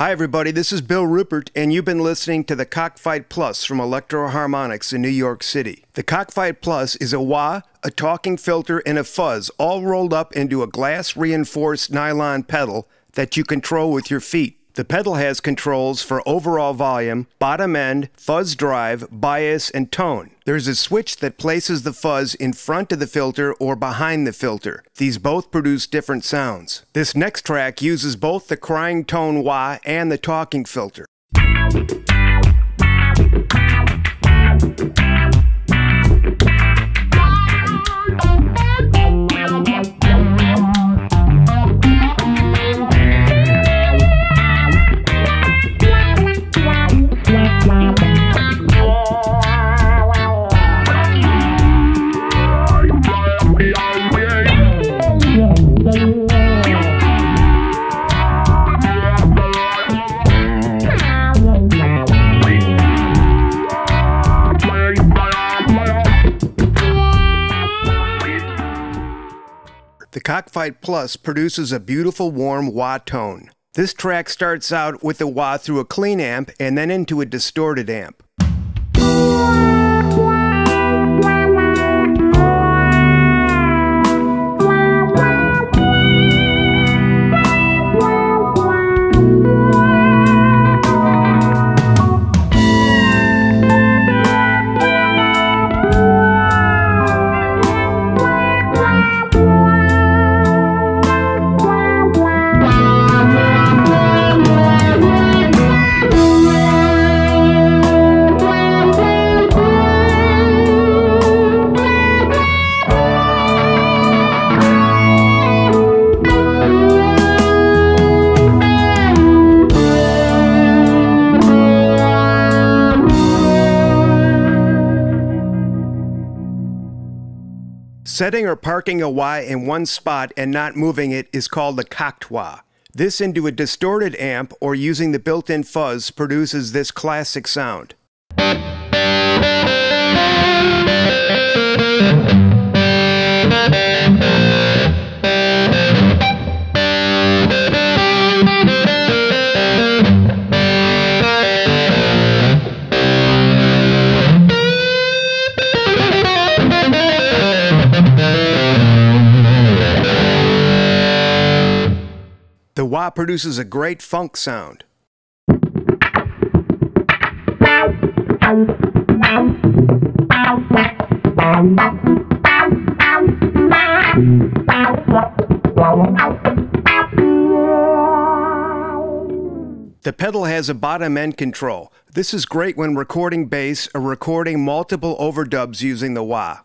Hi, everybody. This is Bill Ruppert, and you've been listening to the Cockfight Plus from Electro-Harmonix in New York City. The Cockfight Plus is a wah, a talking filter, and a fuzz all rolled up into a glass reinforced nylon pedal that you control with your feet. The pedal has controls for overall volume, bottom end, fuzz drive, bias, and tone. There's a switch that places the fuzz in front of the filter or behind the filter. These both produce different sounds. This next track uses both the crying tone wah and the talking filter. Cockfight Plus produces a beautiful warm wah tone. This track starts out with the wah through a clean amp and then into a distorted amp. Setting or parking a wah in one spot and not moving it is called cocked wah. This into a distorted amp or using the built-in fuzz produces this classic sound. Produces a great funk sound. The pedal has a bottom end control. This is great when recording bass or recording multiple overdubs using the wah.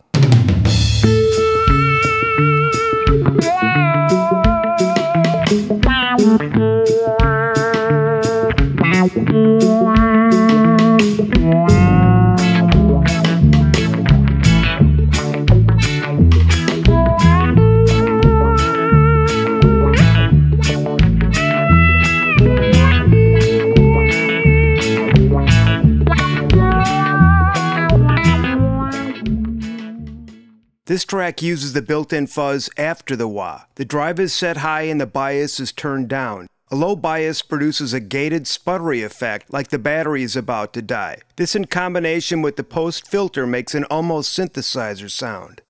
This track uses the built-in fuzz after the wah. The drive is set high and the bias is turned down. A low bias produces a gated sputtery effect like the battery is about to die. This in combination with the post filter makes an almost synthesizer sound.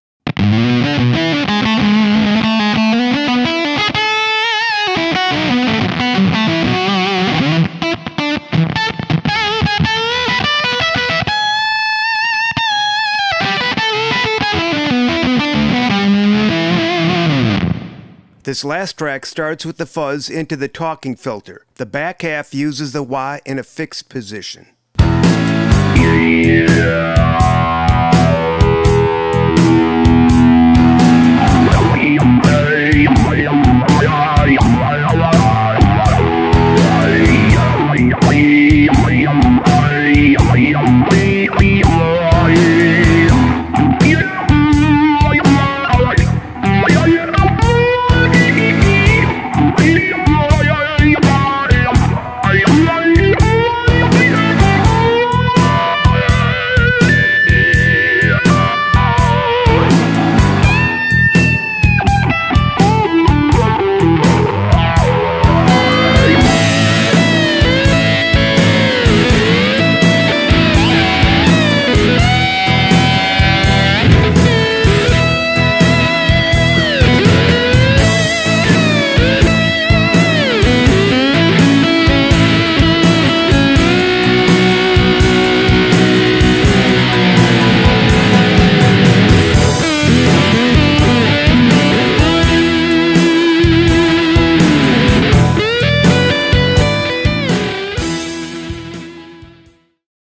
This last track starts with the fuzz into the talking filter. The back half uses the wah in a fixed position. Yeah.